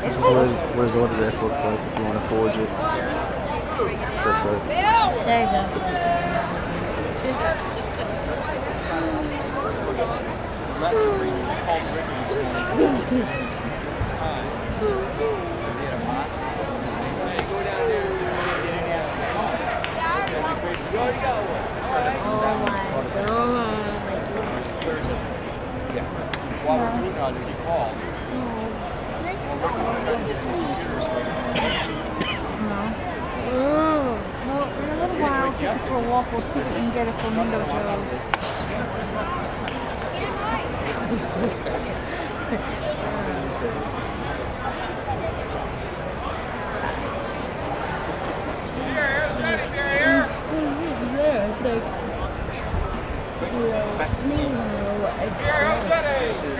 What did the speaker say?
This is what his, what his autograph looks like if you want to forge it. That's right. There you go. Oh my While we're doing that, you call. Well, in a little while, take it for a walk. We'll see if we can get it a flamingo toes. Yeah, it's like,